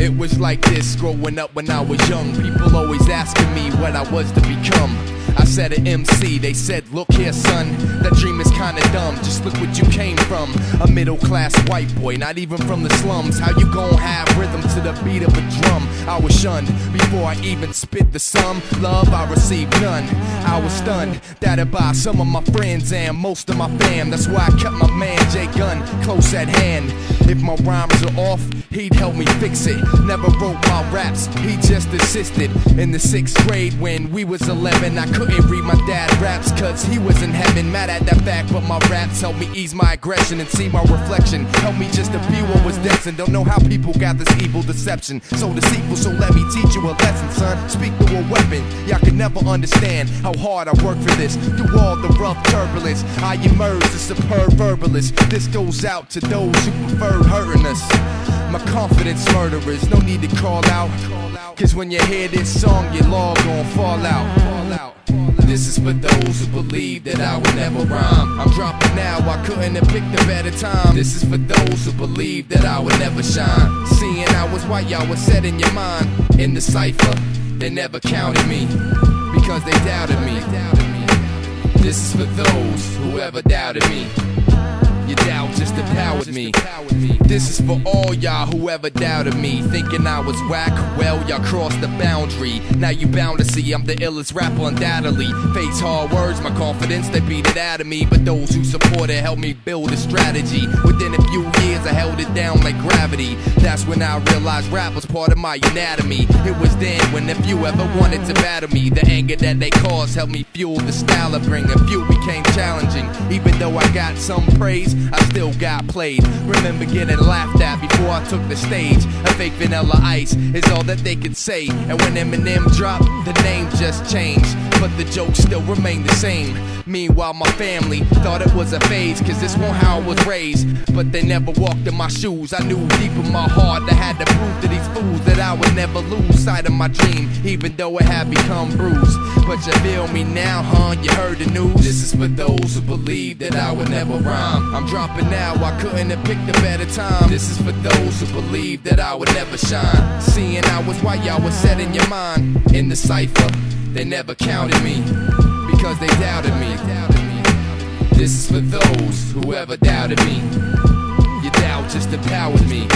It was like this growing up when I was young. People always asking me what I was to become. I said an MC, they said, look here, son, that dream is kinda dumb. Just look what you came from. A middle class white boy, not even from the slums. How you gon' have rhythm to the beat of a drum? I was shunned before I even spit the sum. Love, I received none. I was stunned, doubted by some of my friends and most of my fam. That's why I kept my Gunn close at hand. If my rhymes are off, he'd help me fix it. Never wrote my raps, he just assisted. In the sixth grade when we was 11, I couldn't read my dad raps cause he was in heaven. Mad at that fact, but my raps helped me ease my aggression and see my reflection. Help me just to be what was destined. Don't know how people got this evil deception. So deceitful, so let me teach you a lesson, son. Speak through a weapon. Y'all never understand how hard I work for this. Through all the rough turbulence, I emerge a superb verbalist. This goes out to those who prefer hurting us. My confidence murderers, no need to call out. Cause when you hear this song, your law gon' fall out. This is for those who believe that I would never rhyme. I'm dropping now, I couldn't have picked a better time. This is for those who believe that I would never shine. Seeing I was white, y'all was set in your mind. In the cipher, they never counted me because they doubted me. This is for those who ever doubted me. You doubt me. This is for all y'all who ever doubted me. Thinking I was whack, well, y'all crossed the boundary. Now you bound to see I'm the illest rapper undoubtedly. Face hard words, my confidence, they beat it out of me. But those who support it helped me build a strategy. Within a few years, I held it down like gravity. That's when I realized rap was part of my anatomy. It was then when if you ever wanted to battle me, the anger that they caused helped me fuel the style of bring. A few became challenging. Even though I got some praise, I still got played. Remember getting laughed at before I took the stage. A fake vanilla ice is all that they could say. And when Eminem dropped, the name just changed. But the jokes still remain the same. Meanwhile, my family thought it was a phase, cause this won't how I was raised. But they never walked in my shoes. I knew deep in my heart I had to prove to fools that I would never lose sight of my dream, even though it had become bruised. But you feel me now, huh? You heard the news. This is for those who believe that I would never rhyme. I'm dropping now, I couldn't have picked a better time. This is for those who believe that I would never shine. Seeing I was why y'all was set in your mind. In the cipher, they never counted me because they doubted me. This is for those who ever doubted me. Your doubt just empowered me.